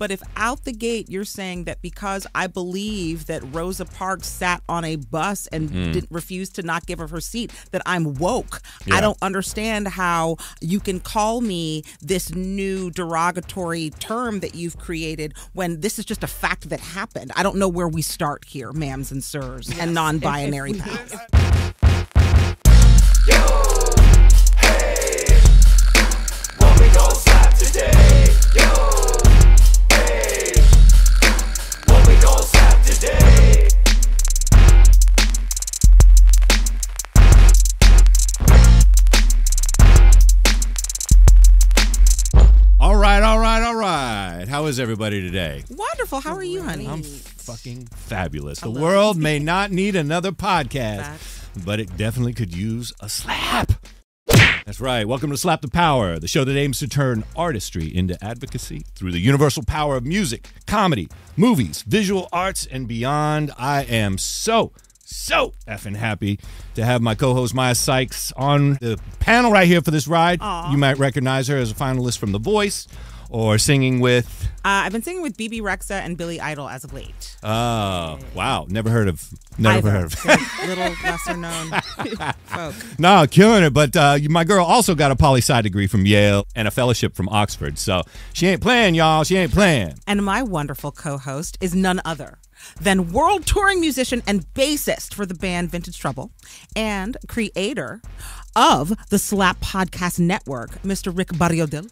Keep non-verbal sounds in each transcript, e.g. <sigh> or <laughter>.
But if out the gate you're saying that because I believe that Rosa Parks sat on a bus and Mm. didn't refuse to not give her her seat, that I'm woke. Yeah. I don't understand how you can call me this new derogatory term that you've created when this is just a fact that happened. I don't know where we start here, ma'ams and sirs, and non-binary <laughs> pals. Is everybody today? Wonderful. How are you, honey? I'm fucking fabulous. The world may not need another podcast, but it definitely could use a slap. That's right. Welcome to Slap the Power, the show that aims to turn artistry into advocacy through the universal power of music, comedy, movies, visual arts, and beyond. I am so, so effing happy to have my co host Maiya Sykes on the panel right here for this ride. You might recognize her as a finalist from The Voice or singing with. Uh, I've been singing with Bebe Rexha and Billy Idol as of late. Oh, wow. Never heard of. Never Either. heard of. <laughs> Little lesser known <laughs> folk. No, killing it. But uh, my girl also got a poli sci degree from Yale and a fellowship from Oxford. So she ain't playing, y'all. She ain't playing. And my wonderful co host is none other than world touring musician and bassist for the band Vintage Trouble and creator of the Slap Podcast Network, Mr. Rick Barrio Dill.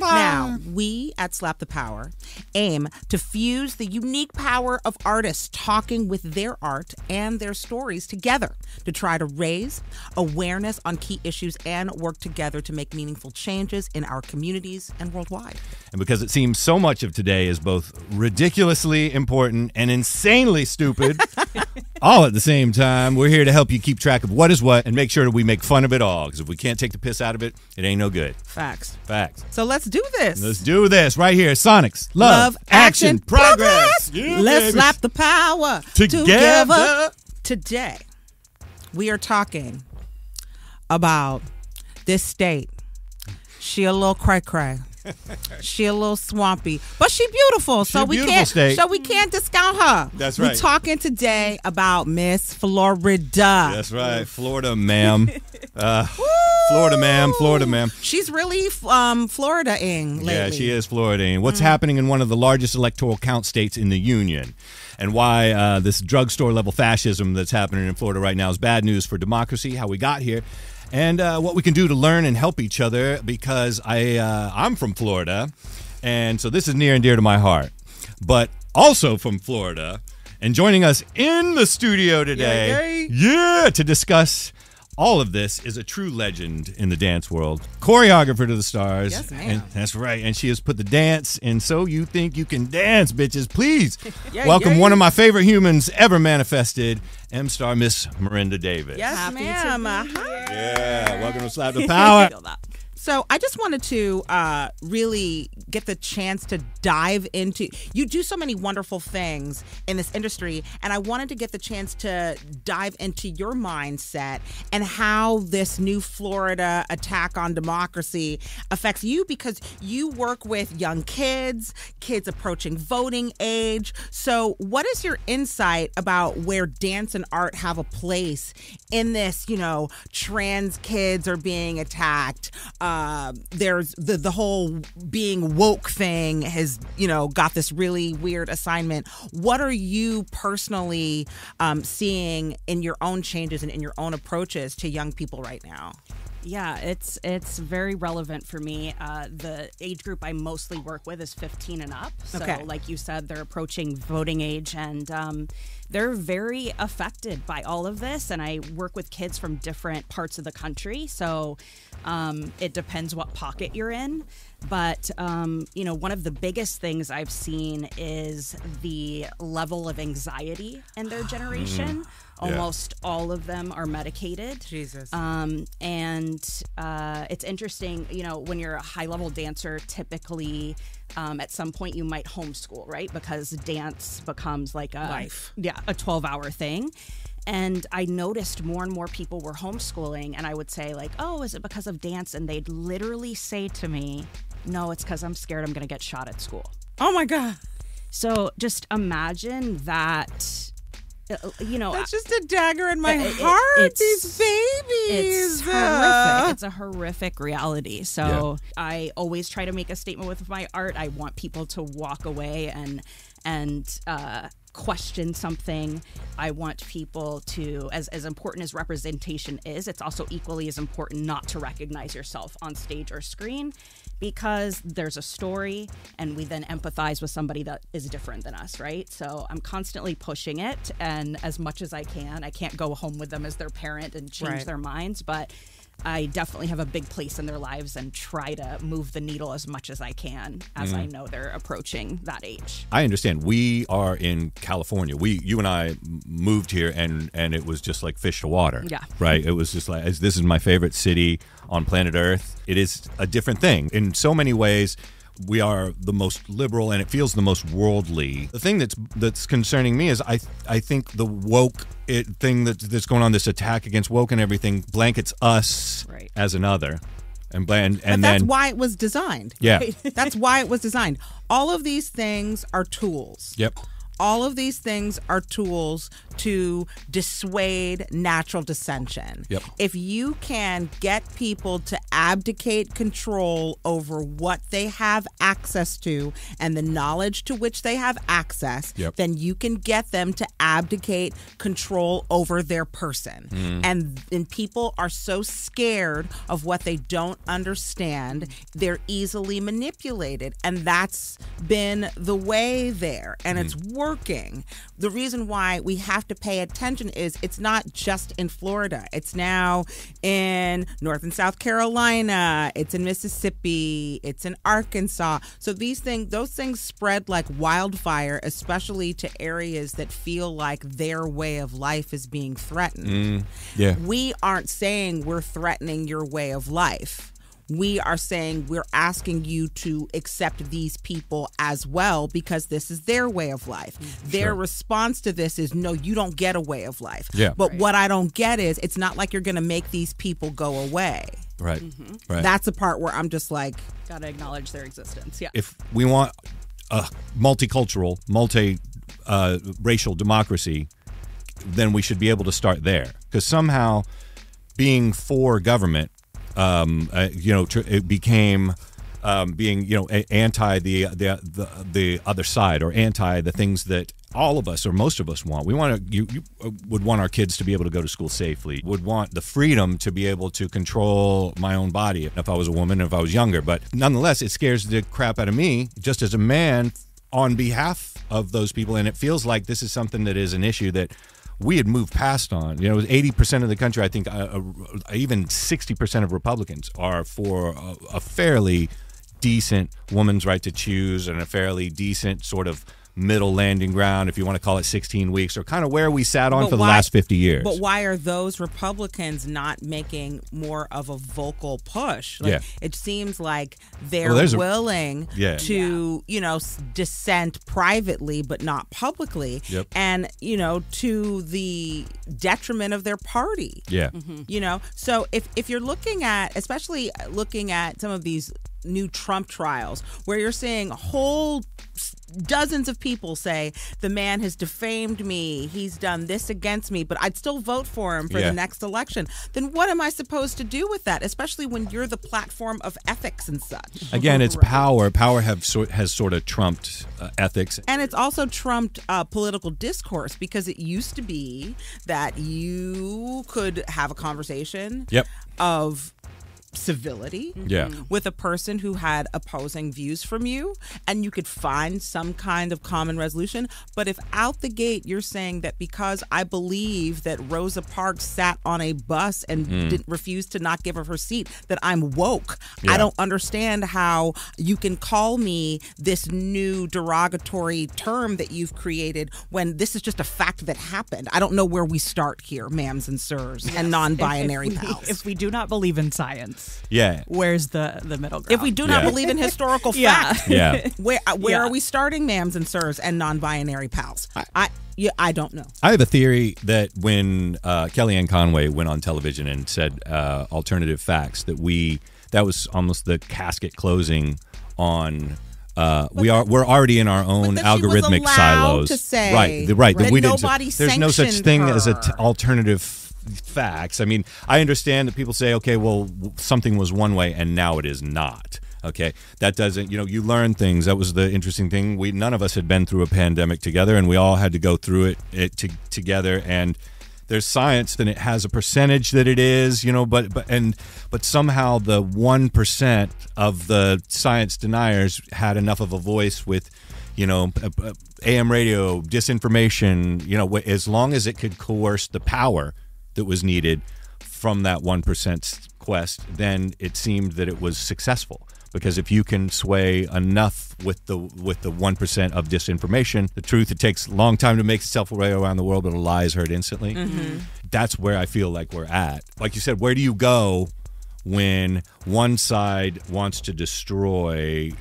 Now, we at Slap the Power aim to fuse the unique power of artists talking with their art and their stories together to try to raise awareness on key issues and work together to make meaningful changes in our communities and worldwide. And because it seems so much of today is both ridiculously important and insanely stupid, all at the same time, we're here to help you keep track of what is what and make sure that we make fun of it all. Because if we can't take the piss out of it, it ain't no good. Facts. Facts. So let's do this. Let's do this right here. Sonics. Love, action, progress. Yeah, Let's baby. slap the power Together. Today, we are talking about this state. She a little cray cray. <laughs> She a little swampy, but she beautiful. so a we beautiful can't. state. So we can't discount her. That's right. We're talking today about Miss Florida. That's right. Florida, ma'am. <laughs> Uh, Florida, ma'am. Florida, ma'am. She's really um, Florida-ing lately. Yeah, she is Florida. And what's happening in one of the largest electoral count states in the union, and why uh, this drugstore level fascism that's happening in Florida right now is bad news for democracy, how we got here, and uh, what we can do to learn and help each other. Because I uh, I'm from Florida, and so this is near and dear to my heart. But also from Florida, and joining us in the studio today, yeah, to discuss. All of this is a true legend in the dance world. Choreographer to the stars. Yes, ma'am. And that's right. And she has put the dance in So You Think You Can Dance, bitches. Please <laughs> Yeah, welcome yeah. one of my favorite humans ever manifested, M Star Miss Marinda Davis. Yes, Happy to ma'am. be Uh-huh. Yeah. Welcome to Slap the <laughs> Power. So I just wanted to uh, really get the chance to dive into. You do so many wonderful things in this industry, and I wanted to get the chance to dive into your mindset and how this new Florida attack on democracy affects you because you work with young kids, kids approaching voting age. So, what is your insight about where dance and art have a place in this? You know, trans kids are being attacked. Uh, there's the the whole being woke thing has you know got this really weird assignment. What are you personally um, seeing in your own changes and in your own approaches to young people right now? Yeah, it's it's very relevant for me. Uh, the age group I mostly work with is 15 and up. So, Okay. like you said, they're approaching voting age, and um, they're very affected by all of this. And I work with kids from different parts of the country, so um, it depends what pocket you're in. But um, you know, one of the biggest things I've seen is the level of anxiety in their generation. Almost all of them are medicated. Jesus. Um, and uh, it's interesting, you know, when you're a high level dancer, typically um, at some point you might homeschool, right? Because dance becomes like a Life. yeah, a 12 hour thing. And I noticed more and more people were homeschooling, and I would say, like, oh, is it because of dance? And they'd literally say to me, no, it's because I'm scared I'm going to get shot at school. Oh my God. So just imagine that, uh, you know, That's just a dagger in my It- it- heart. it's- These babies. it's Uh, horrific. It's a horrific reality. So I always try to make a statement with my art. I want people to walk away and and uh, question something. I want people to, as as important as representation is, it's also equally as important not to recognize yourself on stage or screen. Because there's a story, and we then empathize with somebody that is different than us, right? So I'm constantly pushing it, and as much as I can, I can't go home with them as their parent and change Right. their minds, but I definitely have a big place in their lives and try to move the needle as much as I can as I mm. know they're approaching that age. I understand. We are in California. We, you and I moved here, and and it was just like fish to water. Yeah. Right. It was just like this is my favorite city on planet Earth. It is a different thing in so many ways. We are the most liberal, and it feels the most worldly. The thing that's that's concerning me is I I think the woke it, thing that, that's going on, this attack against woke and everything, blankets us Right. as another, and and, But and that's then why it was designed. Yeah. <laughs> That's why it was designed. All of these things are tools. yep. All of these things are tools to dissuade natural dissension. Yep. If you can get people to abdicate control over what they have access to and the knowledge to which they have access, Yep. then you can get them to abdicate control over their person. Mm. And and people are so scared of what they don't understand, they're easily manipulated. And that's been the way there. And mm. it's working. The reason why we have to pay attention is it's not just in Florida. It's now in North and South Carolina, it's in Mississippi, it's in Arkansas. So these things those things spread like wildfire, especially to areas that feel like their way of life is being threatened mm, Yeah. we aren't saying we're threatening your way of life. We are saying we're asking you to accept these people as well because this is their way of life. Their response to this is no, you don't get a way of life. Yeah. But what I don't get is it's not like you're going to make these people go away. Right. Right. That's the part where I'm just like, Got to acknowledge their existence. Yeah. if we want a multicultural, multi uh, racial democracy, then we should be able to start there. Because somehow, being for government, um, uh, you know, tr- it became um, being you know a- anti the, the the the other side or anti the things that all of us or most of us want. We want to you, you uh, would want our kids to be able to go to school safely. Would want the freedom to be able to control my own body if I was a woman, if I was younger. But nonetheless, it scares the crap out of me just as a man on behalf of those people. And it feels like this is something that is an issue that we had moved past on. You know, eighty percent of the country, I think, uh, uh, even sixty percent of Republicans are for a, a fairly decent woman's right to choose and a fairly decent sort of middle landing ground, if you want to call it sixteen weeks, or kind of where we sat on But for the last fifty years. But why are those Republicans not making more of a vocal push? Like, Yeah. It seems like they're Well, there's a- willing Yeah. to, you know, dissent privately but not publicly. Yep. And, you know, to the detriment of their party. yeah, mm-hmm. You know, so if if you're looking at, especially looking at some of these new Trump trials, where you're seeing whole dozens of people say the man has defamed me, he's done this against me, but I'd still vote for him for Yeah. the next election. Then what am I supposed to do with that? Especially when you're the platform of ethics and such. again, it's power. Power have sort has sort of trumped uh, ethics. And it's also trumped uh, political discourse because it used to be that you could have a conversation Yep. of civility Yeah. with a person who had opposing views from you and you could find some kind of common resolution. But if out the gate you're saying that because i believe that rosa parks sat on a bus and hmm. didn't refuse to not give her her seat that i'm woke. Yeah. i don't understand how you can call me this new derogatory term that you've created when this is just a fact that happened. I don't know where we start here ma'ams and sirs and non-binary if we, pals. if we do not believe in science, facts. Yeah. Where's the the middle ground? If we do not Yeah. believe in historical <laughs> Yeah. fact, Yeah. <laughs> where uh, where Yeah. are we starting, ma'ams and sirs, and non-binary pals? I yeah, I don't know. I have a theory that when uh, Kellyanne Conway went on television and said uh, alternative facts, that we that was almost the casket closing on. Uh, we are we're already in our own that she was algorithmic silos. to say right, the, right. that that we didn't. nobody There's no such sanctioned thing as an t- alternative f- facts. I mean, I understand that people say, okay, well, something was one way and now it is not. Okay, that doesn't. You know, you learn things. That was the interesting thing. We none of us had been through a pandemic together, and we all had to go through it, it to, together. And there's science then it has a percentage that it is you know but but and but somehow the 1% of the science deniers had enough of a voice with you know am radio disinformation you know as long as it could coerce the power that was needed from that 1% quest then it seemed that it was successful because if you can sway enough with the with the one percent of disinformation, the truth it takes a long time to make itself way around the world, but a lie is heard instantly. Mm-hmm. That's where I feel like we're at. Like you said, where do you go when one side wants to destroy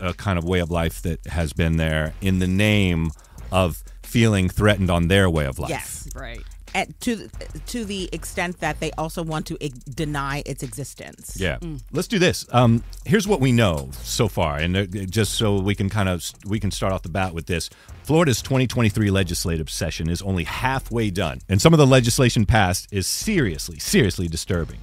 a kind of way of life that has been there in the name of feeling threatened on their way of life? Yes. right. At, to to the extent that they also want to deny its existence. Yeah. Let's do this. Um, here's what we know so far, and uh, just so we can kind of we can start off the bat with this. Florida's 2023 legislative session is only halfway done, and some of the legislation passed is seriously, seriously disturbing.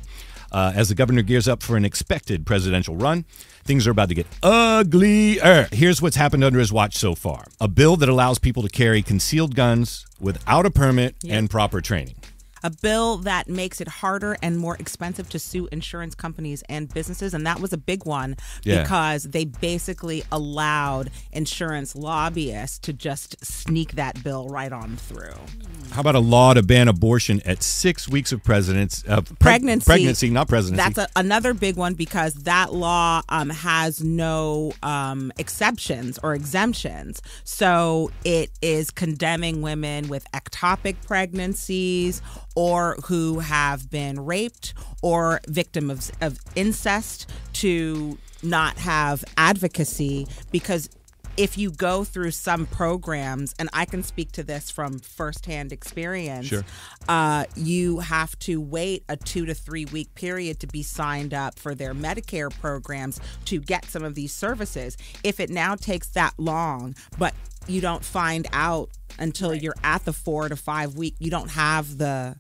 Uh, as the governor gears up for an expected presidential run, things are about to get uglier. Here's what's happened under his watch so far a bill that allows people to carry concealed guns without a permit and proper training. A bill that makes it harder and more expensive to sue insurance companies and businesses. And that was a big one Yeah. because they basically allowed insurance lobbyists to just sneak that bill right on through. How about a law to ban abortion at six weeks of presidents, uh, preg- Pregnancy. pregnancy, not presidency. That's a, another big one because that law um, has no um, exceptions or exemptions. So it is condemning women with ectopic pregnancies or who have been raped or victim of, of incest to not have advocacy because if you go through some programs, and I can speak to this from firsthand experience, Sure. uh, you have to wait a two to three week period to be signed up for their Medicare programs to get some of these services. If it now takes that long, but you don't find out until you're at the four to five week, you don't have the.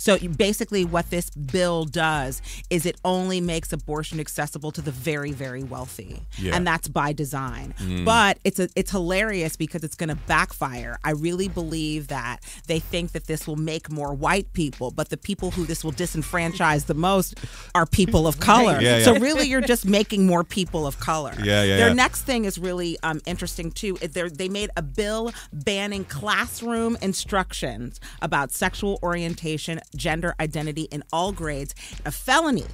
So basically, what this bill does is it only makes abortion accessible to the very, very wealthy, Yeah. and that's by design. But it's a, it's hilarious because it's going to backfire. I really believe that they think that this will make more white people, but the people who this will disenfranchise the most are people of color. Yeah, yeah. So really, you're just making more people of color. Yeah, yeah, Their next thing is really um, interesting too. They made a bill banning classroom instructions about sexual orientation, gender identity in all grades, a felony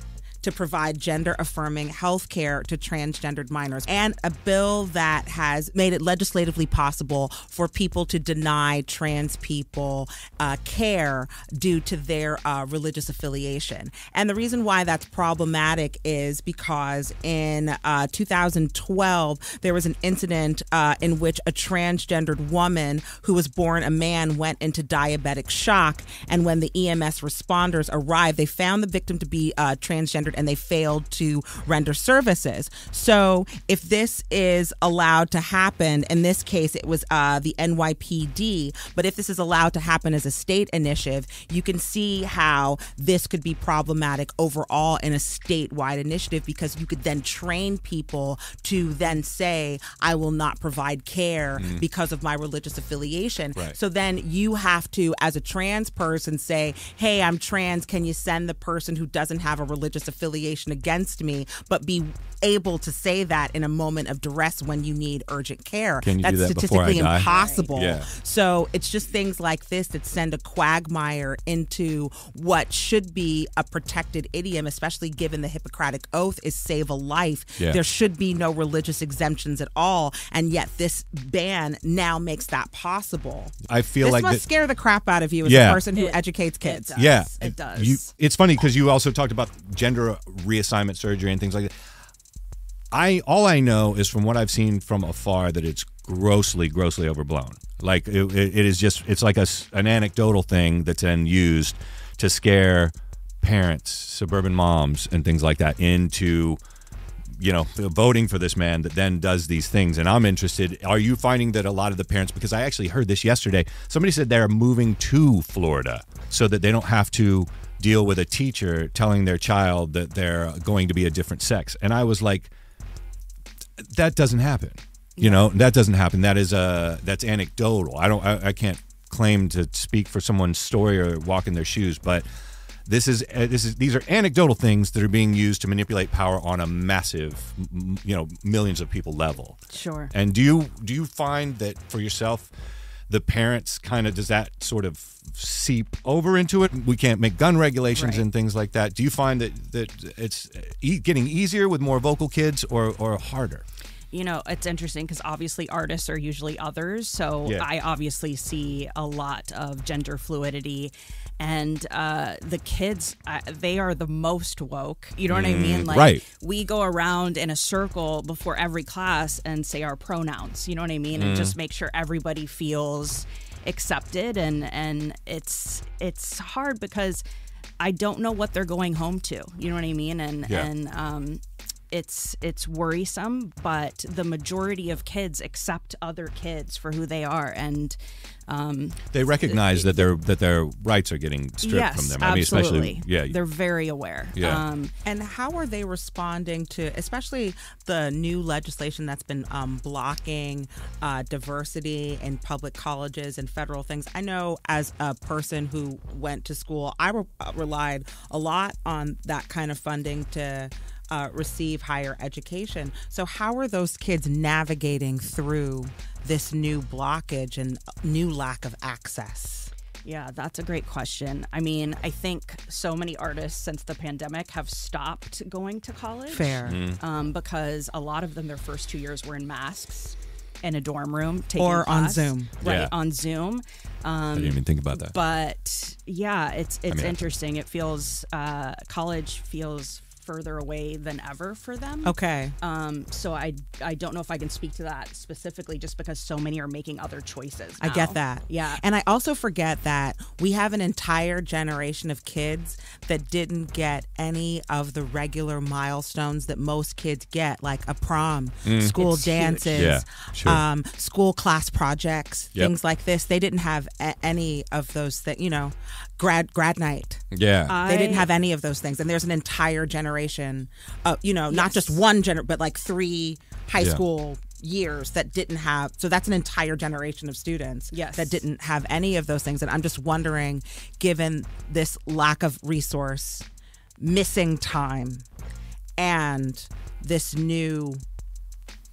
to provide gender affirming health care to transgendered minors, and a bill that has made it legislatively possible for people to deny trans people uh, care due to their uh, religious affiliation. And the reason why that's problematic is because in uh, 2012, there was an incident uh, in which a transgendered woman who was born a man went into diabetic shock. And when the EMS responders arrived, they found the victim to be uh, transgendered and they failed to render services. So if this is allowed to happen, in this case, it was uh, the NYPD, but if this is allowed to happen as a state initiative, you can see how this could be problematic overall in a statewide initiative because you could then train people to then say, I will not provide care because of my religious affiliation. Right. So then you have to, as a trans person, say, Hey, I'm trans. Can you send the person who doesn't have a religious affiliation against me, but be able to say that in a moment of duress when you need urgent care? Can you do That's that before I statistically die? impossible. Yeah. So it's just things like this that send a quagmire into what should be a protected idiom, especially given the Hippocratic Oath is save a life. Yeah. There should be no religious exemptions at all, and yet this ban now makes that possible. I feel this like must that- scare the crap out of you as Yeah. a person who It- educates it kids. does. Yeah, it does. You, it's funny because you also talked about gender reassignment surgery and things like that. I all I know is from what I've seen from afar that it's grossly, grossly overblown. Like it, it is just it's like a an anecdotal thing that's then used to scare parents, suburban moms, and things like that into you know voting for this man that then does these things. And I'm interested. Are you finding that a lot of the parents? Because I actually heard this yesterday. Somebody said they're moving to Florida so that they don't have to deal with a teacher telling their child that they're going to be a different sex. And I was like that doesn't happen. You know, that doesn't happen. That is a that's anecdotal. I don't I, I can't claim to speak for someone's story or walk in their shoes, but this is uh, this is these are anecdotal things that are being used to manipulate power on a massive, you know, millions of people level. Sure. And do you do you find that for yourself, the parents kind of does that sort of seep over into it? We can't make gun regulations Right. and things like that. Do you find that that it's e- getting easier with more vocal kids or or harder? you know, it's interesting because obviously artists are usually others. So Yeah. I obviously see a lot of gender fluidity. And uh, the kids, uh, they are the most woke. You know what I mean? Like, right. we go around in a circle before every class and say our pronouns. You know what I mean? And Mm. just make sure everybody feels accepted. And and it's it's hard because I don't know what they're going home to. You know what I mean? And Yeah. and um, it's it's worrisome, but the majority of kids accept other kids for who they are, and um, They recognize that their that their rights are getting stripped yes, from them. I mean, absolutely, especially yeah, they're very aware. Yeah. Um, And how are they responding to, especially the new legislation that's been um, blocking uh, diversity in public colleges and federal things? I know as a person who went to school, I re- uh, relied a lot on that kind of funding to uh, receive higher education. So, how are those kids navigating through this new blockage and new lack of access? Yeah, that's a great question. I mean, I think so many artists since the pandemic have stopped going to college. Fair. Um, because a lot of them, their first two years were in masks in a dorm room, taking Or on. Zoom. Right, Yeah. on Zoom. I Um, didn't even think about that. but yeah, it's it's mean, interesting. It feels uh, college feels further away than ever for them. Okay. Um, so I I don't know if I can speak to that specifically, just because so many are making other choices. I get that. Yeah. And I also forget that we have an entire generation of kids that didn't get any of the regular milestones that most kids get, like a prom, school It's dances, Yeah, sure. um, school class projects, Yep. things like this. They didn't have a- any of those things, you know, grad grad night. yeah, they didn't have any of those things. And there's an entire generation, uh, you know, not just one gener, but like three high Yeah. school years that didn't have. So that's an entire generation of students Yes. that didn't have any of those things. And I'm just wondering, given this lack of resource, missing time, and this new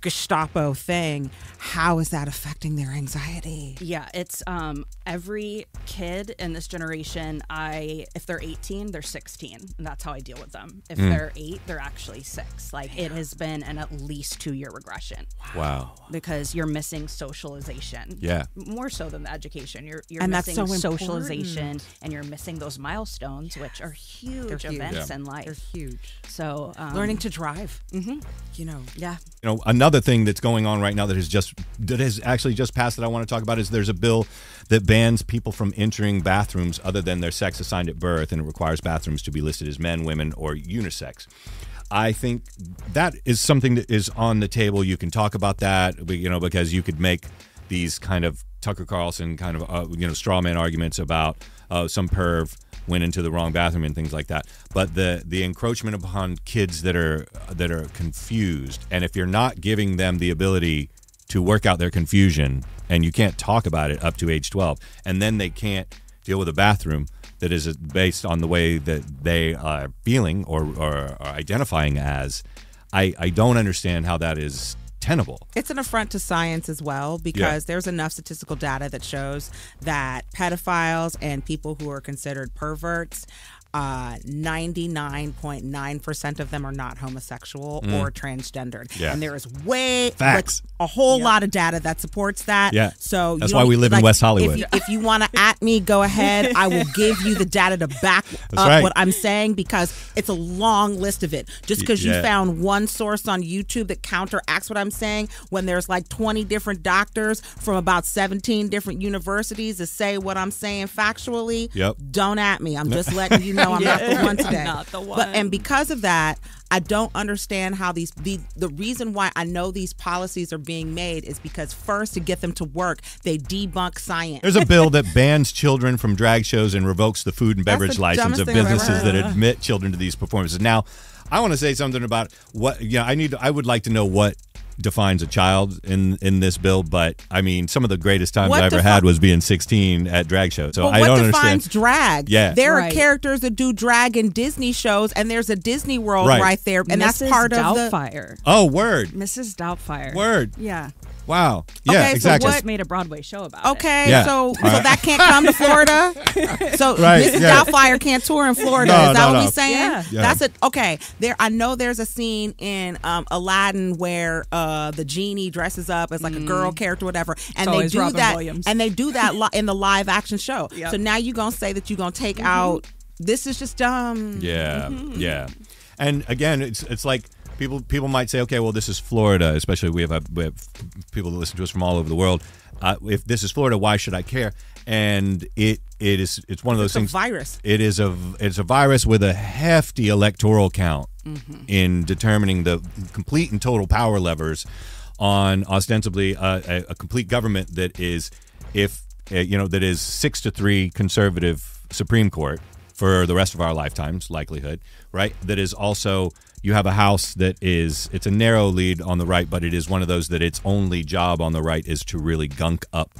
Gestapo thing, how is that affecting their anxiety? Yeah, it's um every kid in this generation, I if they're 18, they're 16, and that's how I deal with them. If they're 8, they're actually 6. Like it has been an at least 2-year regression wow, because you're missing socialization. yeah. More so than the education. You're you're And that's missing so socialization and you're missing those milestones which are huge, They're huge. events Yeah. in life They're huge. So um, Learning to drive, mm-hmm. you know, yeah. You know, another thing that's going on right now that has just that has actually just passed that I want to talk about is there's a bill that bans people from entering bathrooms other than their sex assigned at birth, and it requires bathrooms to be listed as men, women, or unisex. I think that is something that is on the table. You can talk about that, you know, because you could make these kind of Tucker Carlson kind of uh, you know straw man arguments about uh, some perv went into the wrong bathroom and things like that. But the the encroachment upon kids that are that are confused, and if you're not giving them the ability to work out their confusion, and you can't talk about it up to age 12, and then they can't deal with a bathroom that is based on the way that they are feeling or, or, or identifying as, I, I don't understand how that is tenable. It's an affront to science as well because there's enough statistical data that shows that pedophiles and people who are considered perverts, uh, 99.9% of them are not homosexual or transgendered. Mm. Yeah. And there is way, Facts. like a whole lot of data that supports that. Yeah. So That's why we live in West Hollywood. If you, if you want to <laughs> at me, go ahead. I will give you the data to back up right. what I'm saying because it's a long list of it. Just because yeah. you found one source on YouTube that counteracts what I'm saying, when there's like 20 different doctors from about 17 different universities that say what I'm saying factually, Yep. don't at me. I'm <laughs> just letting you know I'm not the one <laughs> today. Not the one. But, and because of that, I don't understand how these the the reason why I know these policies are being made is because first to get them to work, they debunk science. There's a <laughs> bill that bans children from drag shows and revokes the food and That's beverage license of thing I've ever businesses that admit children to these performances. Now, I want to say something about what yeah, I need I would like to know what defines a child in in this bill, but I mean some of the greatest times What I ever defi- had was being 16 at drag shows. So But I don't defines understand. drag? Yeah. there Right. are characters that do drag in Disney shows, and there's a Disney World Right. right, there, and that's Mrs. part of the. Doubtfire. Oh, word. Mrs. Doubtfire. Word. Yeah. Wow. Yeah, Okay, so what- made a Broadway show about it. Okay, Yeah. so All so right. that can't come to <laughs> Florida. So Right, Mrs. yeah. Doubtfire can't tour in Florida. No, Is that no, what no. we saying? Yeah. Yeah. That's it. Okay, there. I know there's a scene in um, Aladdin where uh, the genie dresses up as like a girl character, whatever, and they do Robin that, Williams. and they do that li- in the live action show. Yep. So now you're gonna say that you're gonna take out? This is just dumb. Yeah, yeah. And again, it's it's like people people might say, okay, well, this is Florida. Especially we have, uh, we have people that listen to us from all over the world. Uh, if this is Florida, why should I care? And it it is it's one of those It's a things. virus. It is a it's a virus with a hefty electoral count Mm-hmm. in determining the complete and total power levers on ostensibly a, a, a complete government that is if uh, you know that is six to three conservative Supreme Court for the rest of our lifetimes likelihood right that is also you have a house that is it's a narrow lead on the right but it is one of those that its only job on the right is to really gunk up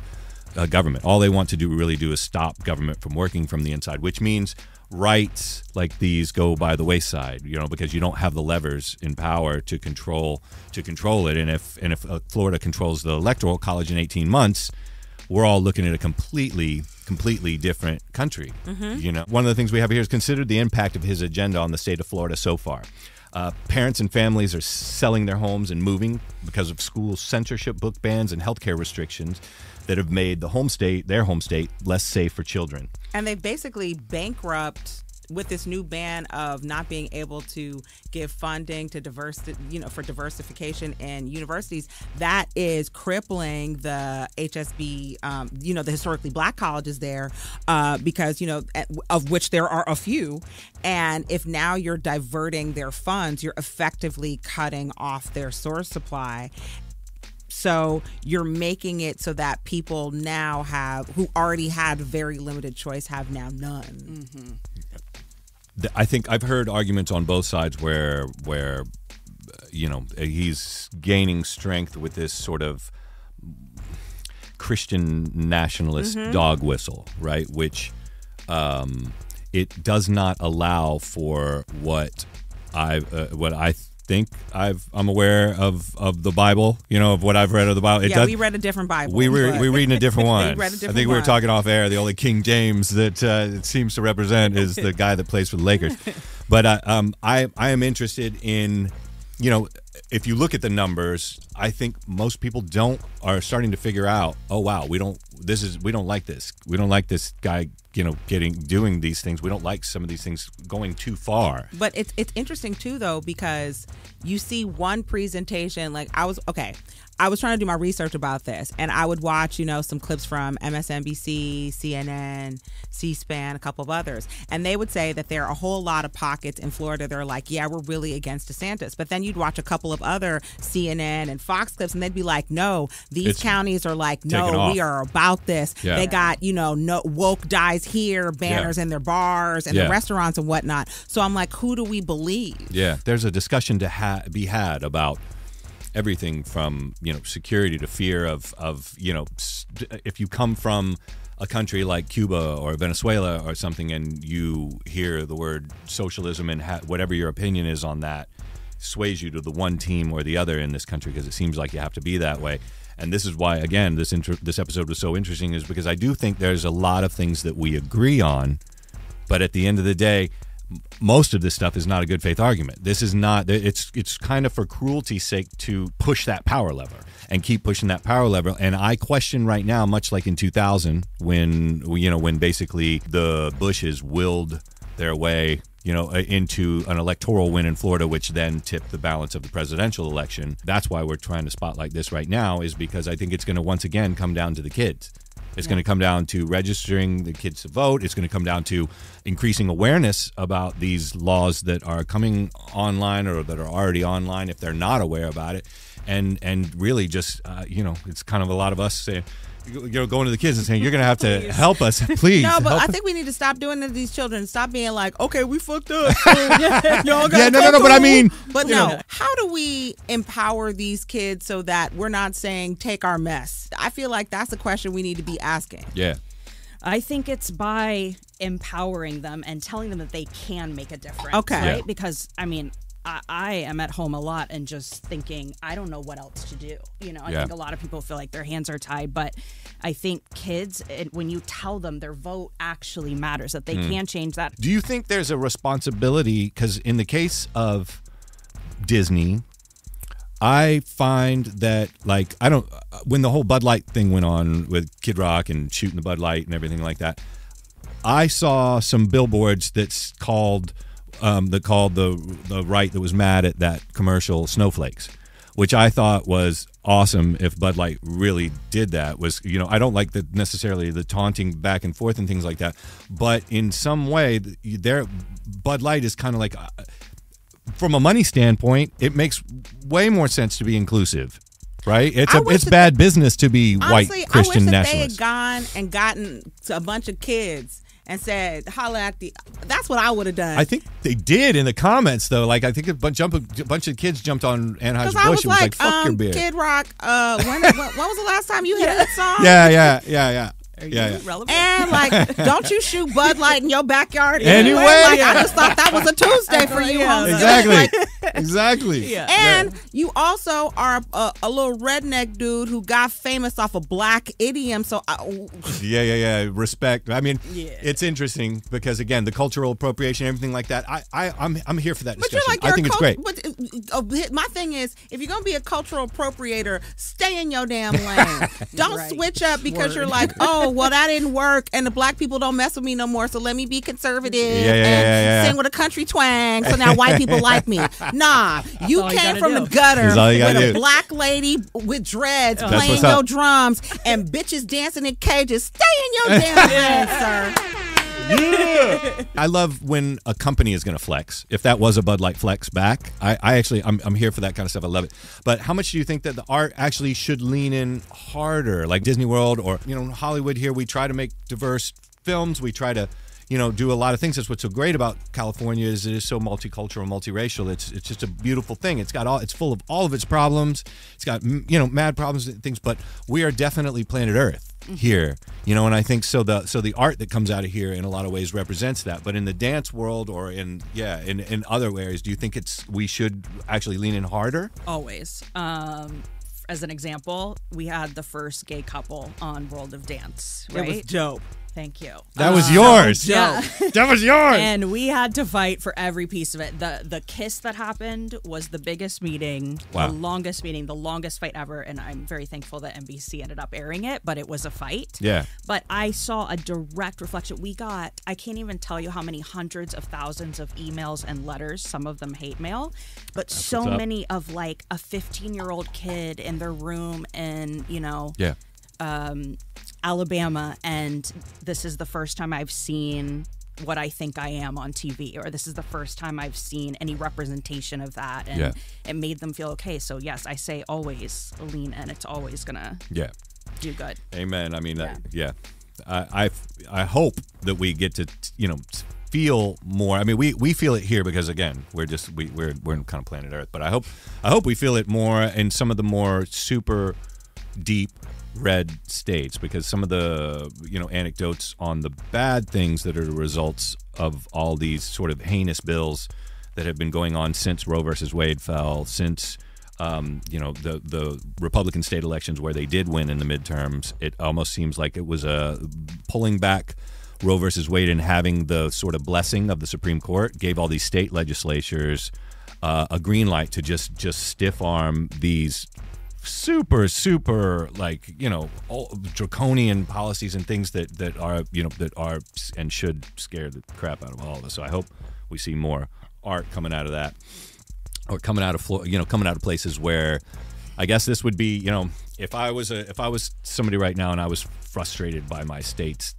uh, government. All they want to do really do is stop government from working from the inside, which means rights like these go by the wayside. You know, because you don't have the levers in power to control to control it. And if and if uh, Florida controls the electoral college in eighteen months, we're all looking at a completely completely different country. You know, one of the things we have here is considered the impact of his agenda on the state of Florida so far. Uh, parents and families are selling their homes and moving because of school censorship, book bans, and healthcare restrictions that have made the home state, their home state, less safe for children. And they basically bankrupt with this new ban of not being able to give funding to diversity, you know, for diversification in universities. That is crippling the HSB, um, you know, the historically black colleges there, uh, because you know, of which there are a few. And if now you're diverting their funds, you're effectively cutting off their source supply. So you're making it so that people now have, who already had very limited choice, have now none. Th- I think I've heard arguments on both sides where where you know he's gaining strength with this sort of Christian nationalist dog whistle, right? Which um, it does not allow for what I uh, what I think I've I'm aware of of the Bible. You know of what I've read of the Bible. It yeah, does, we read a different Bible. we were we reading a different <laughs> one. read a I different think we were talking off air. The only King James that uh, it seems to represent is the <laughs> guy that plays for the Lakers. <laughs> But uh, um, I I am interested in you know if you look at the numbers, I think most people don't are starting to figure out. Oh wow, we don't. This is we don't like this. We don't like this guy. You know, getting doing these things. We don't like some of these things going too far. But it's it's interesting too though because you see one presentation like I was okay. I was trying to do my research about this and I would watch, you know, some clips from MSNBC, CNN, C-SPAN, a couple of others. And they would say that there are a whole lot of pockets in Florida that are like, yeah, we're really against DeSantis. But then you'd watch a couple of other CNN and Fox clips and they'd be like, no, these It's counties are like, no, we are about this. Yeah. They got, you know, no woke dies here banners in their bars and Yeah. the restaurants and whatnot. So I'm like, who do we believe? Yeah, there's a discussion to ha- be had about everything from you know security to fear of of you know if you come from a country like Cuba or Venezuela or something and you hear the word socialism and ha- whatever your opinion is on that sways you to the one team or the other in this country because it seems like you have to be that way. And this is why, again, this inter- this episode was so interesting, is because I do think there's a lot of things that we agree on, but at the end of the day, most of this stuff is not a good faith argument. This is not. It's it's kind of for cruelty's sake to push that power lever and keep pushing that power lever. And I question right now, much like in 2000, when you know when basically the Bushes willed their way you know, uh, into an electoral win in Florida, which then tipped the balance of the presidential election. That's why we're trying to spotlight this right now, is because I think it's going to once again come down to the kids. It's going to come down to registering the kids to vote. It's going to come down to increasing awareness about these laws that are coming online or that are already online if they're not aware about it. And and really just uh, you know, it's kind of a lot of us saying, you know, going to the kids and saying, "You're going to have to help us, <laughs> please." No, but help I us." think we need to stop doing it to these children. Stop being like, okay, we fucked up. so <laughs> y'all gotta Yeah, no, no, come no, but I mean- but no. know. How do we empower these kids so that we're not saying take our mess? I feel like that's a question we need to be asking. yeah. I think it's by empowering them and telling them that they can make a difference. Okay. Right? Yeah. Because, I mean, I, I am at home a lot and just thinking, I don't know what else to do. You know, I Yeah. think a lot of people feel like their hands are tied, but I think kids, it, when you tell them their vote actually matters, that they Hmm. can change that. Do you think there's a responsibility? Because in the case of Disney, I find that like I don't when the whole Bud Light thing went on with Kid Rock and shooting the Bud Light and everything like that. I saw some billboards that's called um, that called the the right that was mad at that commercial Snowflakes, which I thought was awesome. If Bud Light really did that, was you know I don't like the necessarily the taunting back and forth and things like that, but in some way, there Bud Light is kind of like. Uh, from a money standpoint, it makes way more sense to be inclusive, right? It's I a it's bad business to be Honestly, white Christian I wish that nationalists. they had gone and gotten a bunch of kids and said, "Holla at the." That's what I would have done. I think they did in the comments though. Like I think a bunch, jump, a bunch of kids jumped on Anheuser Because I Busch was and was like, "Fuck your um, beer." Kid Rock. Uh, when, when, when was the last time you hit <laughs> a song? Yeah, yeah, yeah, yeah, yeah, yeah. relevant? And like, <laughs> don't you shoot Bud Light in your backyard Anyway, anyway? Like, yeah. I just thought that was a Tuesday for you, <laughs> Yeah, homie. Exactly, exactly. Yeah. And you also are a, a little redneck dude who got famous off a black idiom. So, I, Yeah, yeah, yeah. Respect. I mean, Yeah. it's interesting because again, the cultural appropriation, everything like that. I, I, I'm, I'm here for that but you're discussion. like, you're I think a it's great. But uh, uh, my thing is, if you're gonna be a cultural appropriator, stay in your damn lane. <laughs> Don't Right. switch up because Word. you're like, oh, well, that didn't work, and the black people don't mess with me no more. So let me be conservative Yeah, yeah, and yeah, sing with a country twang. So now white people like me. <laughs> Nah, you you came gotta from do. the gutter That's you with gotta a black lady with dreads That's playing your drums and bitches dancing in cages. Stay in your damn <laughs> lane, sir. I love when a company is going to flex. If that was a Bud Light flex back, I, I actually I'm, I'm here for that kind of stuff. I love it. But how much do you think that the art actually should lean in harder, like Disney World or you know Hollywood? Here we try to make diverse films. We try to you know do a lot of things. That's what's so great about California is it is so multicultural, multiracial. It's it's just a beautiful thing. It's got all it's full of all of its problems. It's got you know mad problems and things. But we are definitely planet Earth here you know and i think so the so the art that comes out of here in a lot of ways represents that but in the dance world or in yeah in, in other areas do you think it's we should actually lean in harder Always. Um, as an example, we had the first gay couple on World of Dance, right? It was dope. Thank you. that was um, yours Yeah. that was yours and we had to fight for every piece of it. The the kiss that happened was the biggest meeting, Wow. the longest meeting, the longest fight ever, and I'm very thankful that NBC ended up airing it, but it was a fight. Yeah. But I saw a direct reflection. We got I can't even tell you how many hundreds of thousands of emails and letters, some of them hate mail, but so many of like a 15-year-old kid in their room and, you know, yeah um, Alabama, and this is the first time I've seen what I think I am on TV, or this is the first time I've seen any representation of that, and Yeah. it made them feel okay. So yes, I say always lean in. It's always gonna yeah do good. amen i mean uh, yeah, yeah. I, I i hope that we get to you know feel more i mean we we feel it here because again we're just we, we're we're kind of planet earth but i hope i hope we feel it more in some of the more super deep red states because some of the you know anecdotes on the bad things that are the results of all these sort of heinous bills that have been going on since Roe versus Wade fell, since um, you know the the Republican state elections where they did win in the midterms. It almost seems like it was a pulling back Roe versus Wade and having the sort of blessing of the Supreme Court gave all these state legislatures uh, a green light to just just stiff arm these super super like you know all draconian policies and things that that are you know that are and should scare the crap out of all of us. So I hope we see more art coming out of that or coming out of you know coming out of places where I guess this would be you know if I was a if I was somebody right now and I was frustrated by my state's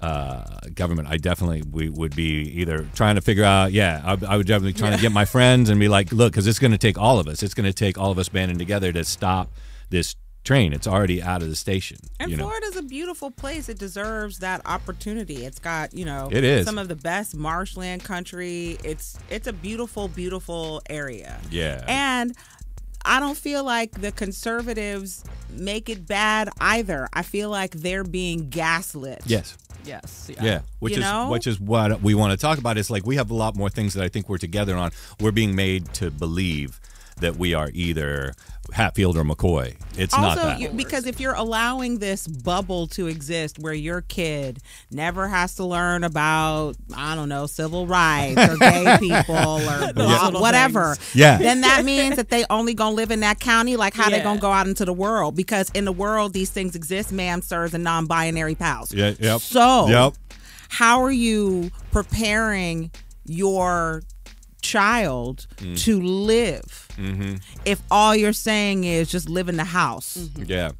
uh, government, I definitely we would be either trying to figure out yeah I, I would definitely trying to get my friends and be like look because it's going to take all of us it's going to take all of us banding together to stop this train it's already out of the station And you know Florida's a beautiful place. It deserves that opportunity. It's got, you know, It is. some of the best marshland country. It's it's a beautiful, beautiful area. Yeah. And I don't feel like the conservatives make it bad either. I feel like they're being gaslit. yes Yes. Yeah, which You is know? which is what we want to talk about. It's like we have a lot more things that I think we're together on. We're being made to believe that we are either Hatfield or McCoy. It's not that. you, because if you're allowing this bubble to exist where your kid never has to learn about, I don't know, civil rights or gay <laughs> people or blah- little whatever. Yeah. then that means that they <laughs> only gonna live in that county. Like, how they gonna go out into the world? Because in the world, these things exist, ma'am, sirs, and non-binary pals. Yeah, yep. So, Yep. how are you preparing your child Mm. to live Mm-hmm. if all you're saying is just live in the house? yeah,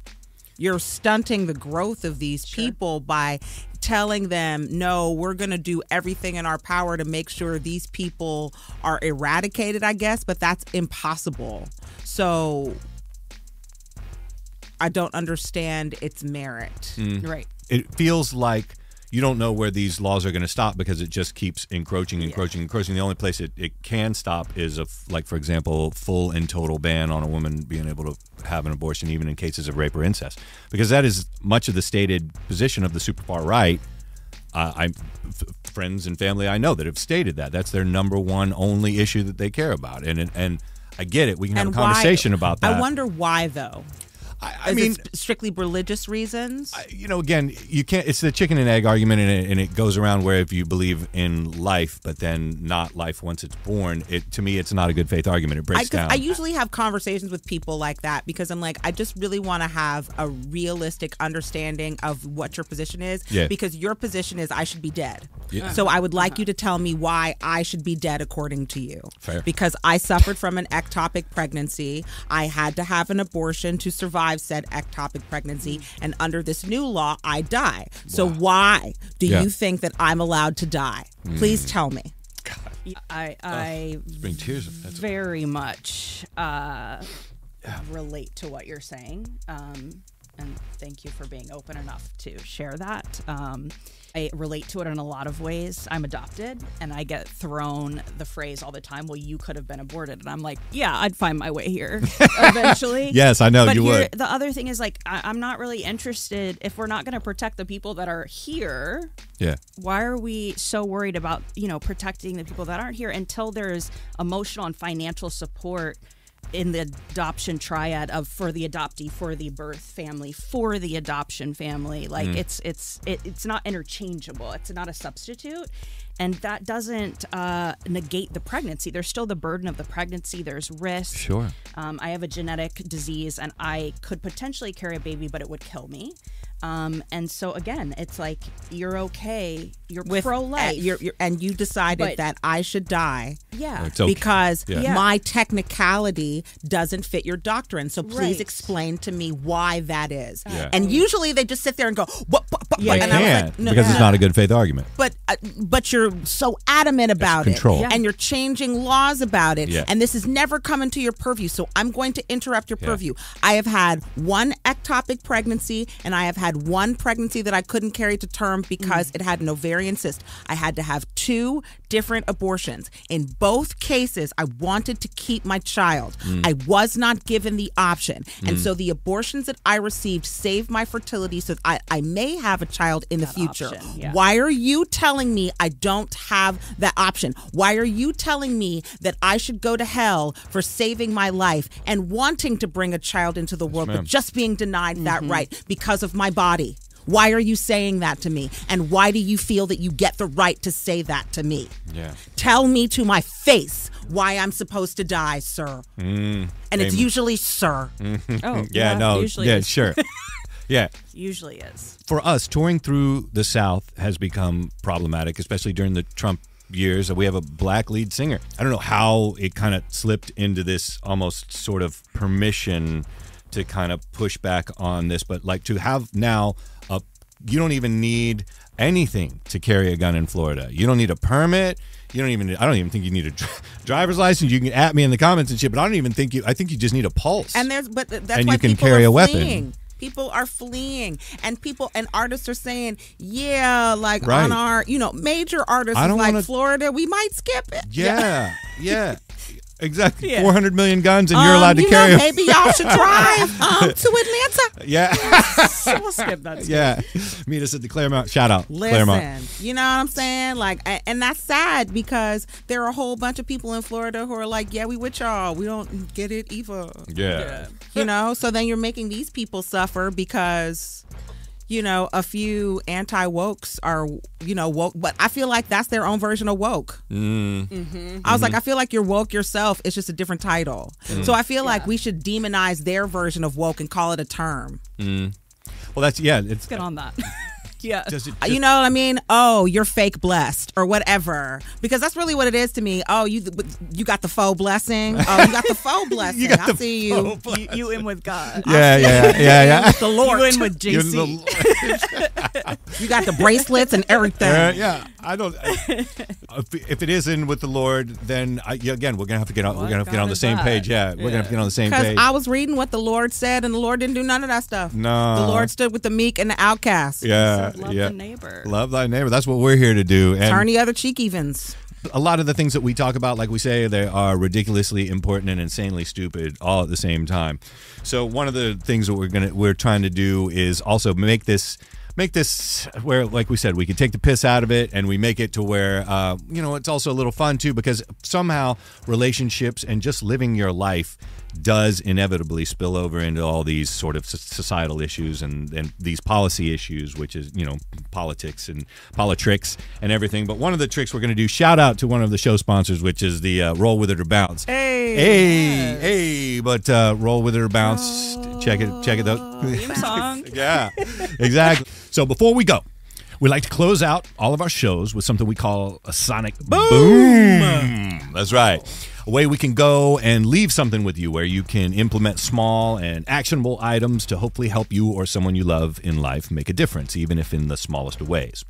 you're stunting the growth of these people by telling them no we're going to do everything in our power to make sure these people are eradicated i guess but that's impossible so i don't understand its merit Mm. Right. it feels like you don't know where these laws are going to stop because it just keeps encroaching, encroaching, encroaching. The only place it, it can stop is a f- like, for example, full and total ban on a woman being able to have an abortion, even in cases of rape or incest, because that is much of the stated position of the super far right. Uh, I'm f- friends and family I know that have stated that that's their number one only issue that they care about, and and I get it. We can have and a conversation why, about that. i wonder why though I, I mean, strictly religious reasons you know, again, you can't. It's the chicken and egg argument, and it, and it goes around where if you believe in life, but then not life once it's born, it to me, it's not a good faith argument. It I, down. I usually have conversations with people like that because I'm like, I just really want to have a realistic understanding of what your position is. Yeah. Because your position is I should be dead. Yeah. So I would like you to tell me why I should be dead according to you. Fair. Because I suffered from an ectopic pregnancy. I had to have an abortion to survive said ectopic pregnancy. And under this new law, I die. So why do Yeah. you think that I'm allowed to die? Please tell me. I I bring tears. That's very much uh, relate to what you're saying. Um, and thank you for being open enough to share that. Um, I relate to it in a lot of ways. I'm adopted, and I get thrown the phrase all the time, "Well, you could have been aborted," and I'm like, "Yeah, I'd find my way here <laughs> eventually." Yes, I know but you here, would. The other thing is like, I, I'm not really interested if we're not going to protect the people that are here yeah. why are we so worried about you know protecting the people that aren't here until there's emotional and financial support in the adoption triad of for the adoptee for the birth family for the adoption family. Like it's it's it, it's not interchangeable. It's not a substitute. And that doesn't uh, negate the pregnancy. There's still the burden of the pregnancy. There's risk. Sure. um, I have a genetic disease and I could potentially carry a baby, but it would kill me. Um, and so again, it's like you're okay, you're with pro life. uh, you're, you're, and you decided But- that I should die yeah. Okay. because Yeah. my technicality doesn't fit your doctrine. So please Right. explain to me why that is. Yeah. And usually they just sit there and go, what, what, what, Yeah, and I Can't like, no, because it's no. not a good faith argument. But uh, but you're so adamant about control. it, Yeah. and you're changing laws about it, Yeah. and this is never coming to your purview. So I'm going to interrupt your Yeah. purview. I have had one ectopic pregnancy, and I have had one pregnancy that I couldn't carry to term because it had an ovarian cyst. I had to have two different abortions. In both cases, I wanted to keep my child. Mm. I was not given the option, and mm. so the abortions that I received saved my fertility, so that I, I may have a child in the future. option, yeah. Why are you telling me I don't have that option? Why are you telling me that I should go to hell for saving my life and wanting to bring a child into the world, but just being denied that mm-hmm. right because of my body? Why are you saying that to me? And why do you feel that you get the right to say that to me? Yeah. Tell me to my face why I'm supposed to die, sir. Mm. and it's usually sir. Mm-hmm. Oh, <laughs> Yeah, no. Usually yeah, is. sure. <laughs> yeah. Usually is. For us, touring through the South has become problematic, especially during the Trump years. That We have a black lead singer. I don't know how it kind of slipped into this almost sort of permission to kind of push back on this, but like to have now a you don't even need anything to carry a gun in Florida. You don't need a permit. You don't even. I don't even think you need a driver's license. You can at me in the comments and shit, but I don't even think you. I think you just need a pulse. And there's but that's And why you can people carry are a weapon. fleeing. People are fleeing, and people and artists are saying, "Yeah, like Right. on our, you know, major artists I don't like wanna- Florida, we might skip it." yeah, yeah, exactly. Yeah. Four hundred million guns, and you're Um, allowed to you carry. Know, a- maybe y'all should <laughs> drive um, to Atlanta. yeah, <laughs> we'll skip that. yeah. Meet us at the Clermont. Shout out, Listen, Clermont. you know what I'm saying? Like, and that's sad because there are a whole bunch of people in Florida who are like, "Yeah, we with y'all. We don't get it either." Yeah. you know so then you're making these people suffer because you know a few anti-wokes are you know woke but i feel like that's their own version of woke. Mm. Mm-hmm. i was like i feel like you're woke yourself. It's just a different title. Mm. So i feel like we should demonize their version of woke and call it a term. Mm. Well, that's yeah. It's Get on that. <laughs> yeah. does it Uh, you know what I mean? Oh, you're fake blessed or whatever. Because that's really what it is to me. Oh, you you got the faux blessing. <laughs> Oh, you got the faux blessing. you got I the see you. you, you in with God. <laughs> yeah, yeah, yeah, yeah. The Lord. You in with You're JC. the- <laughs> You got the bracelets and everything. Uh, yeah, I don't. if, if it is in with the Lord, then I, yeah, again we're gonna have to get on. we're gonna have to get on the same that? page. Yeah, we're gonna have to get on the same page. Because page. I was reading what the Lord said, and the Lord didn't do none of that stuff. No. The Lord stood with the meek and the outcast. yeah, Love yeah. the neighbor. Love thy neighbor. That's what we're here to do. And Turn the other cheek evens. a lot of the things that we talk about, like we say, they are ridiculously important and insanely stupid all at the same time. So one of the things that we're gonna we're trying to do is also make this make this where, like we said, we can take the piss out of it and we make it to where uh, you know it's also a little fun too because somehow relationships and just living your life does inevitably spill over into all these sort of societal issues and, and these policy issues, which is, you know, politics and politricks and everything. But one of the tricks we're going to do, shout out to one of the show sponsors, which is the uh, Roll With It or Bounce. Hey. Hey, hey, but uh, Roll With It or Bounce, check it, check it out. Theme <laughs> song. Yeah, exactly. So before we go, we like to close out all of our shows with something we call a sonic boom. That's right. A way we can go and leave something with you where you can implement small and actionable items to hopefully help you or someone you love in life make a difference, even if in the smallest of ways.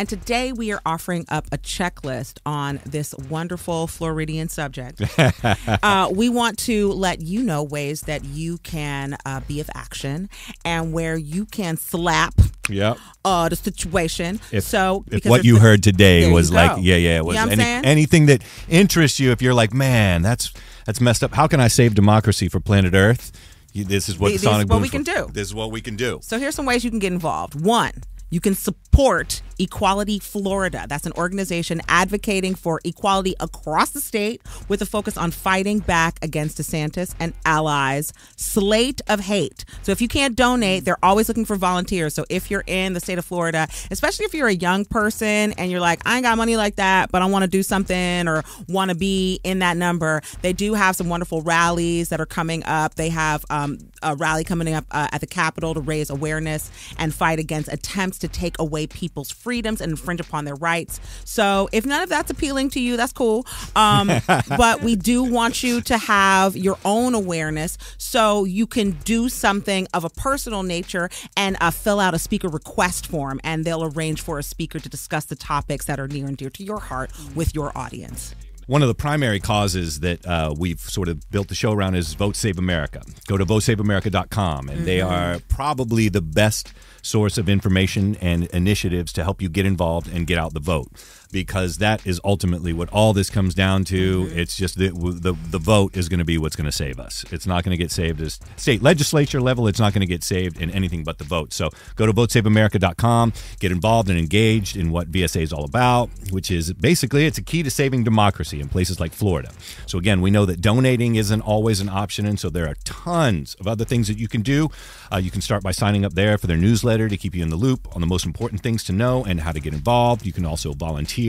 And today we are offering up a checklist on this wonderful Floridian subject. <laughs> uh, we want to let you know ways that you can uh, be of action and where you can slap Yep. uh, the situation. If, so, if what you heard today was like, yeah, yeah, it was You know any, anything that interests you, if you're like, man, that's that's messed up. How can I save democracy for planet Earth? You- This is what the this is what we can do. This is what we can do. So here's some ways you can get involved. One, you can support Equality Florida. That's an organization advocating for equality across the state with a focus on fighting back against DeSantis and allies' slate of hate. So if you can't donate, they're always looking for volunteers. So if you're in the state of Florida, especially if you're a young person and you're like, I ain't got money like that, but I want to do something or want to be in that number, they do have some wonderful rallies that are coming up. They have um, a rally coming up uh, at the Capitol to raise awareness and fight against attempts to take away people's freedoms and infringe upon their rights. So if none of that's appealing to you, that's cool. Um, <laughs> but we do want you to have your own awareness so you can do something of a personal nature and uh, fill out a speaker request form, and they'll arrange for a speaker to discuss the topics that are near and dear to your heart with your audience. One of the primary causes that uh, we've sort of built the show around is Vote Save America. Go to votesaveamerica.com, and they are probably the best source of information and initiatives to help you get involved and get out the vote. Because that is ultimately what all this comes down to. It's just the, the the vote is going to be what's going to save us. It's not going to get saved at state legislature level. It's not going to get saved in anything but the vote. So go to votesaveamerica.com, get involved and engaged in what VSA is all about, which is basically it's a key to saving democracy in places like Florida. So again, we know that donating isn't always an option, and so there are tons of other things that you can do. Uh, you can start by signing up there for their newsletter to keep you in the loop on the most important things to know and how to get involved. You can also volunteer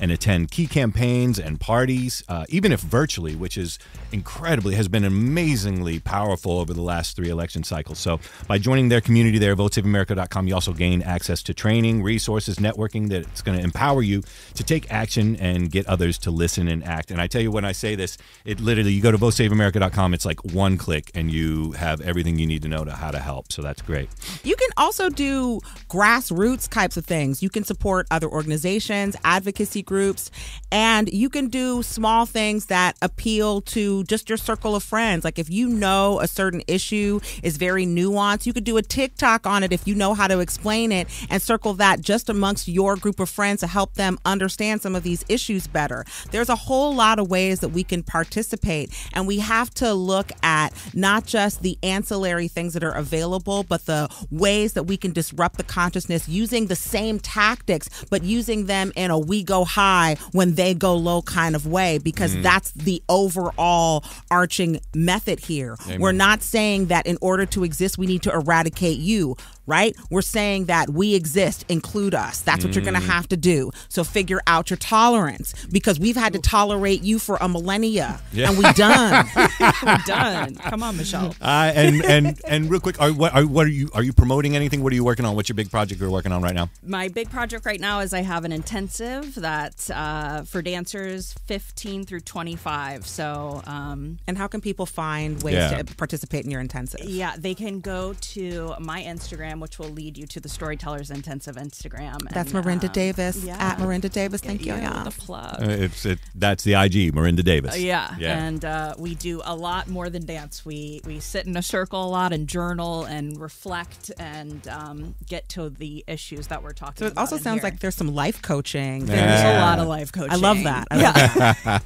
and attend key campaigns and parties, uh, even if virtually, which is incredibly has been amazingly powerful over the last three election cycles. So by joining their community there, votesaveamerica.com, you also gain access to training, resources, networking that's going to empower you to take action and get others to listen and act. And I tell you, when I say this, it literally you go to votesaveamerica.com, it's like one click, and you have everything you need to know to how to help. So that's great. You can also do grassroots types of things. You can support other organizations, advocacy groups, and you can do small things that appeal to just your circle of friends. Like if you know a certain issue is very nuanced, you could do a TikTok on it if you know how to explain it and circle that just amongst your group of friends to help them understand some of these issues better. There's a whole lot of ways that we can participate, and we have to look at not just the ancillary things that are available, but the ways that we can disrupt the consciousness using the same tactics, but using them in a we go high when they go low kind of way, because mm-hmm. that's the overall arching method here. We're not saying that in order to exist, we need to eradicate you. Right? We're saying that we exist, include us. That's what you're going to have to do. So figure out your tolerance because we've had to tolerate you for a millennia and we done. <laughs> We're done. Come on, Michelle. Uh, and and and real quick, are, what, are, what are you are you promoting anything? What are you working on? What's your big project you're working on right now? My big project right now is I have an intensive that uh, for dancers 15 through 25. So um, and how can people find ways Yeah. to participate in your intensive? yeah, they can go to my Instagram, which will lead you to the Storytellers Intensive Instagram. That's and, Marinda um, Davis yeah. at Marinda Davis. Thank you. Yeah, Yeah. the plug. Uh, it's it, that's the IG, Marinda Davis. Uh, yeah, yeah. and uh, we do a lot more than dance. We we sit in a circle a lot and journal and reflect and um, get to the issues that we're talking So it about. also in sounds here. like there's some life coaching. there's Yeah. a lot of life coaching. I love that. I yeah. love that.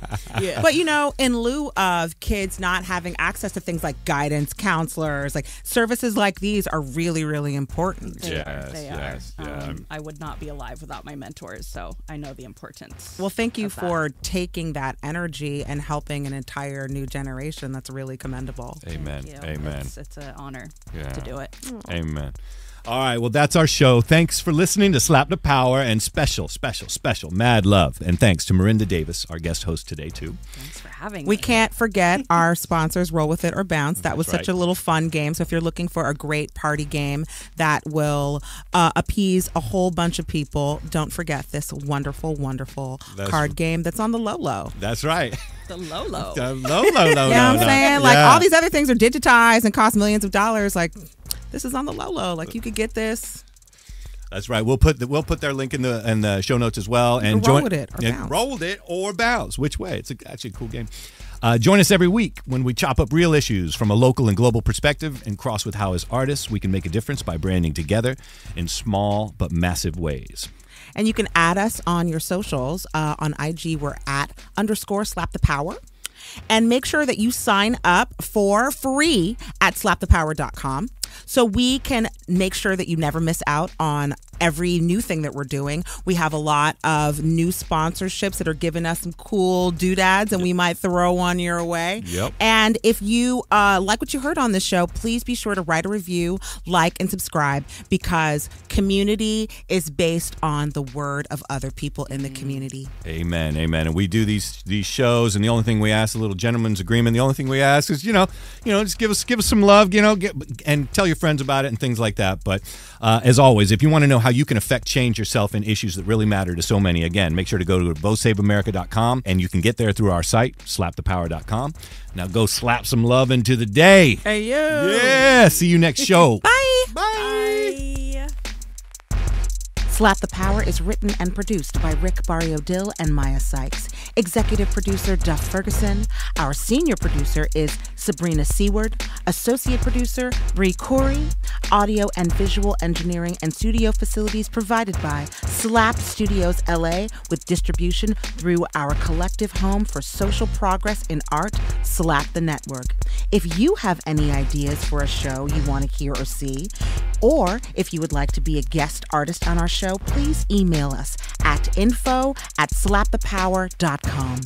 <laughs> But you know, in lieu of kids not having access to things like guidance, counselors, like services like these are really, really important. They Yes, are. They yes, are. yeah. Um, I would not be alive without my mentors, so I know the importance. Well, thank you of that. for taking that energy and helping an entire new generation. That's really commendable. Amen. Amen. It's, it's an honor Yeah. to do it. Amen. All right, well, that's our show. Thanks for listening to Slap the Power and special, special, special mad love. And thanks to Marinda Davis, our guest host today, too. Thanks for having We me. can't forget <laughs> our sponsors, Roll With It or Bounce. That was That's such a little fun game. So if you're looking for a great party game that will uh, appease a whole bunch of people, don't forget this wonderful, wonderful That's- card game that's on the low low. That's right. the Lolo. <laughs> Uh, low, low, low, You know what I'm saying? Like Yeah. all these other things are digitized and cost millions of dollars. Like this is on the low low. Like you could get this. That's right. We'll put the, we'll put their link in the in the show notes as well. And roll join with it or bounce. roll with it or bounce. Which way? It's a, actually a cool game. Uh, join us every week when we chop up real issues from a local and global perspective and cross with how, as artists, we can make a difference by branding together in small but massive ways. And you can add us on your socials. Uh, on IG, we're at underscore slap the power. And make sure that you sign up for free at slapthepower.com so we can make sure that you never miss out on every new thing that we're doing. We have a lot of new sponsorships that are giving us some cool doodads and we might throw one your way. Yep. And if you uh, like what you heard on this show, please be sure to write a review, like, and subscribe because community is based on the word of other people in the community. Amen, amen. And we do these these shows, and the only thing we ask, a little gentleman's agreement. The only thing we ask is, you know, you know, just give us give us some love, you know, get, and tell your friends about it and things like that. But uh, as always, if you want to know how you can affect change yourself in issues that really matter to so many, again, make sure to go to votesaveamerica.com, and you can get there through our site, slapthepower.com. Now go slap some love into the day. Hey, you. Yeah. See you next show. <laughs> Bye. Bye. Bye. Slap the Power is written and produced by Rick Barrio Dill and Maiya Sykes. Executive producer Duff Ferguson. Our senior producer is Sabrina Seiwert. Associate producer Bri Coorey. Audio and visual engineering and studio facilities provided by Slap Studios LA with distribution through our collective home for social progress in art, Slap the Network. If you have any ideas for a show you want to hear or see, or if you would like to be a guest artist on our show, please email us at info at slapthepower.com.